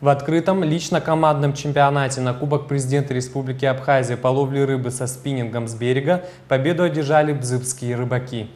В открытом лично-командном чемпионате на Кубок президента Республики Абхазия по ловле рыбы со спиннингом с берега победу одержали бзыбские рыбаки.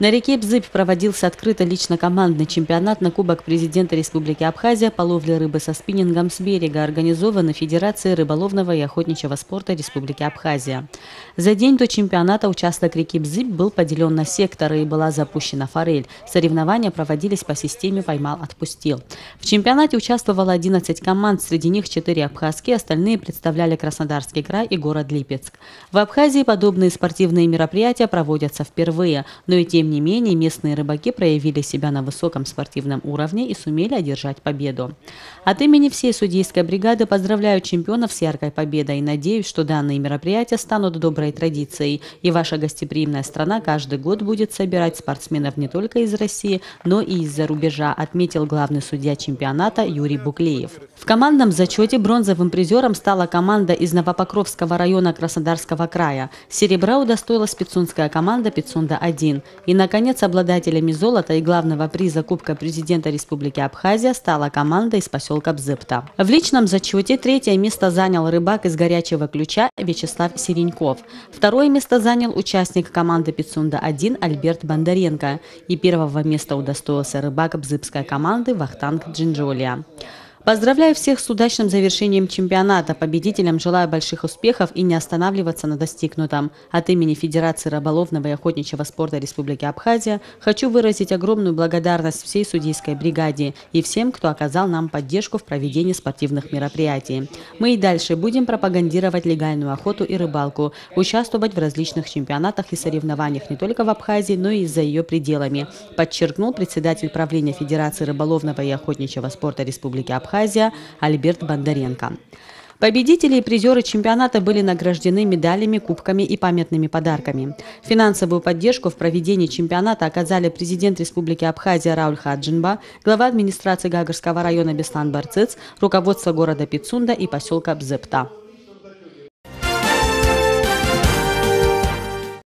На реке Бзыб проводился открытый лично-командный чемпионат на Кубок президента Республики Абхазия по ловле рыбы со спиннингом с берега, организованный Федерацией рыболовного и охотничьего спорта Республики Абхазия. За день до чемпионата участок реки Бзыб был поделен на секторы и была запущена форель. Соревнования проводились по системе «поймал-отпустил». В чемпионате участвовало 11 команд, среди них 4 абхазские, остальные представляли Краснодарский край и город Липецк. В Абхазии подобные спортивные мероприятия проводятся впервые, но и тем тем не менее, местные рыбаки проявили себя на высоком спортивном уровне и сумели одержать победу. От имени всей судейской бригады поздравляю чемпионов с яркой победой и надеюсь, что данные мероприятия станут доброй традицией, и ваша гостеприимная страна каждый год будет собирать спортсменов не только из России, но и из-за рубежа, отметил главный судья чемпионата Юрий Буклеев. В командном зачете бронзовым призером стала команда из Новопокровского района Краснодарского края. Серебра удостоилась пицунская команда «Пицунда-1». И и, наконец, обладателями золота и главного приза Кубка президента Республики Абхазия стала команда из поселка Бзыпта. В личном зачете третье место занял рыбак из горячего ключа Вячеслав Сереньков. Второе место занял участник команды Пицунда-1 Альберт Бондаренко. И первого места удостоился рыбак бзыпской команды Вахтанг Джинджолия. Поздравляю всех с удачным завершением чемпионата. Победителям желаю больших успехов и не останавливаться на достигнутом. От имени Федерации рыболовного и охотничьего спорта Республики Абхазия хочу выразить огромную благодарность всей судейской бригаде и всем, кто оказал нам поддержку в проведении спортивных мероприятий. Мы и дальше будем пропагандировать легальную охоту и рыбалку, участвовать в различных чемпионатах и соревнованиях не только в Абхазии, но и за ее пределами, подчеркнул председатель правления Федерации рыболовного и охотничьего спорта Республики Абхазия Абхазия Альберт Бондаренко. Победители и призеры чемпионата были награждены медалями, кубками и памятными подарками. Финансовую поддержку в проведении чемпионата оказали президент Республики Абхазия Рауль Хаджинба, глава администрации Гагарского района Беслан Барцец, руководство города Пицунда и поселка Бзепта.